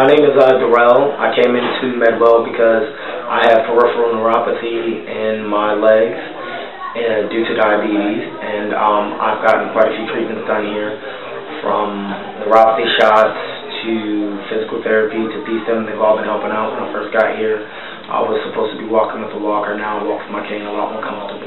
My name is uh, Darrell. I came into MedWell because I have peripheral neuropathy in my legs and due to diabetes, and um, I've gotten quite a few treatments done here, from neuropathy shots to physical therapy to P-STIM. They've all been helping out when I first got here. I was supposed to be walking with a walker. Now I walk with my cane a lot more comfortably,